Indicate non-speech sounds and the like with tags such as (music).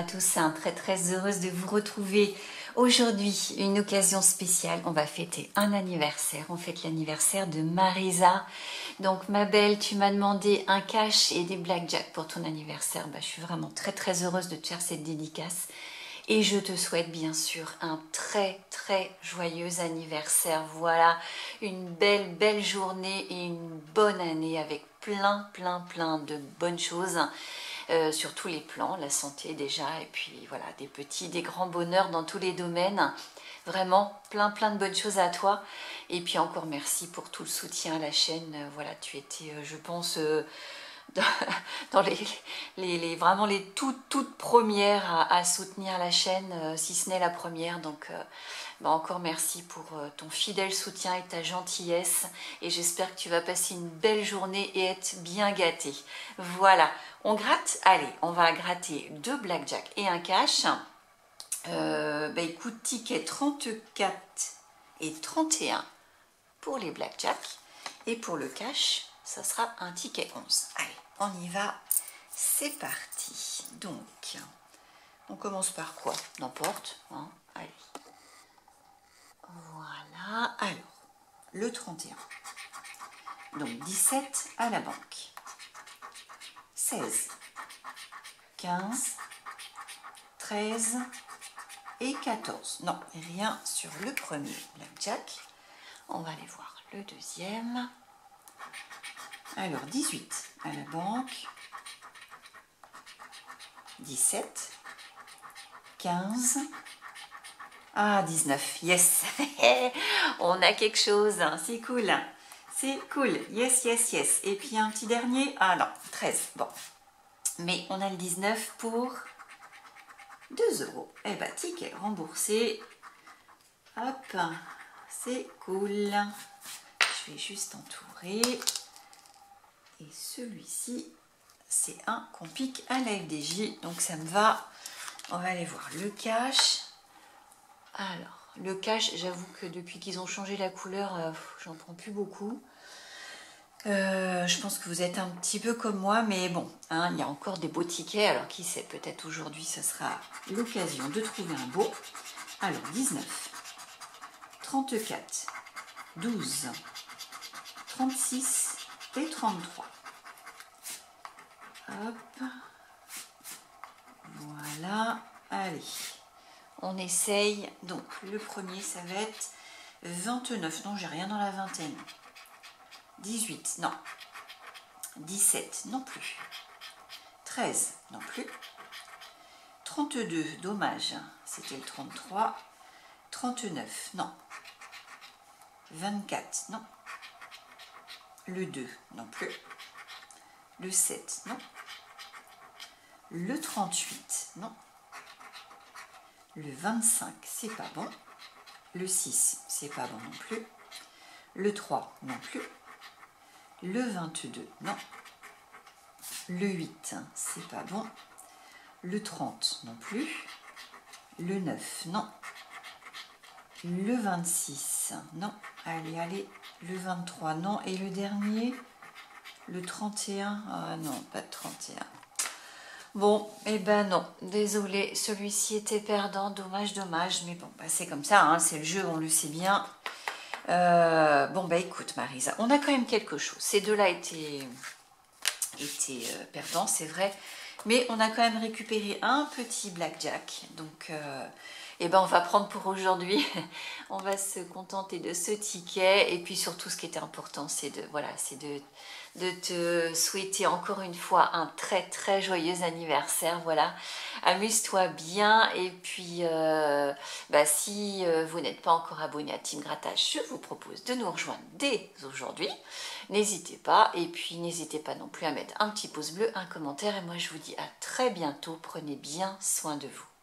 à tous, très très heureuse de vous retrouver aujourd'hui. Une occasion spéciale, on va fêter un anniversaire. On fête l'anniversaire de Marisa. Donc ma belle, tu m'as demandé un cash et des blackjack pour ton anniversaire. Bah, je suis vraiment très très heureuse de te faire cette dédicace. Et je te souhaite bien sûr un très très joyeux anniversaire. Voilà, une belle belle journée et une bonne année avec plein plein plein de bonnes choses. Euh, sur tous les plans, la santé déjà, et puis voilà, des petits, des grands bonheurs dans tous les domaines. Vraiment, plein plein de bonnes choses à toi. Et puis encore merci pour tout le soutien à la chaîne. Euh, voilà, tu étais, euh, je pense, (laughs) dans, les, les, vraiment les toutes, toutes premières à, soutenir la chaîne, si ce n'est la première. Donc bah, encore merci pour ton fidèle soutien et ta gentillesse. Et j'espère que tu vas passer une belle journée et être bien gâté. Voilà, on gratte, allez, on va gratter deux blackjack et un cash. Euh, bah écoute, ticket 34 et 31 pour les blackjack. Et pour le cash, ça sera un ticket 11. Allez, on y va. C'est parti. Donc, on commence par quoi? N'importe. Hein allez. Voilà. Alors, le 31. Donc, 17 à la banque. 16, 15, 13 et 14. Non, rien sur le premier blackjack. On va aller voir le deuxième. Alors, 18 à la banque. 17, 15, ah, 19, yes (laughs) On a quelque chose, hein. c'est cool c'est cool. Yes, yes, yes. Et puis un petit dernier. Ah non, 13. Bon. Mais on a le 19 pour 2 euros. Eh bien, ticket remboursé. Hop. C'est cool. Je vais juste entourer. Et celui-ci, c'est un qu'on pique à la FDJ. Donc ça me va. On va aller voir le cash. Alors, le cash, j'avoue que depuis qu'ils ont changé la couleur, euh, j'en prends plus beaucoup. Euh, je pense que vous êtes un petit peu comme moi, mais bon, hein, il y a encore des beaux tickets. Alors qui sait, peut-être aujourd'hui, ce sera l'occasion de trouver un beau. Alors 19, 34, 12, 36 et 33. Hop. Voilà. Allez. On essaye. Donc, le premier, ça va être 29. Non, j'ai rien dans la vingtaine. 18, non. 17, non plus. 13, non plus. 32, dommage, c'était le 33. 39, non. 24, non. Le 2, non plus. Le 7, non. Le 38, non. Le 25, c'est pas bon. Le 6, c'est pas bon non plus. Le 3, non plus. Le 22, non. Le 8, c'est pas bon. Le 30, non plus. Le 9, non. Le 26, non. Allez, allez. Le 23, non. Et le dernier, le 31, ah non, pas de 31. Bon, eh ben non, désolé, celui-ci était perdant, dommage, dommage, mais bon, bah c'est comme ça, hein, c'est le jeu, on le sait bien. Euh, bon, bah écoute, Marisa, on a quand même quelque chose. Ces deux-là étaient, étaient euh, perdants, c'est vrai. Mais on a quand même récupéré un petit blackjack. Donc, euh, eh ben, on va prendre pour aujourd'hui. (laughs) on va se contenter de ce ticket. Et puis surtout, ce qui était important, c'est de, voilà, de te souhaiter encore une fois un très très joyeux anniversaire. Voilà, amuse-toi bien et puis euh, bah, si euh, vous n'êtes pas encore abonné à Team Grattage, je vous propose de nous rejoindre dès aujourd'hui. N'hésitez pas et puis n'hésitez pas non plus à mettre un petit pouce bleu, un commentaire et moi je vous dis à très bientôt. Prenez bien soin de vous.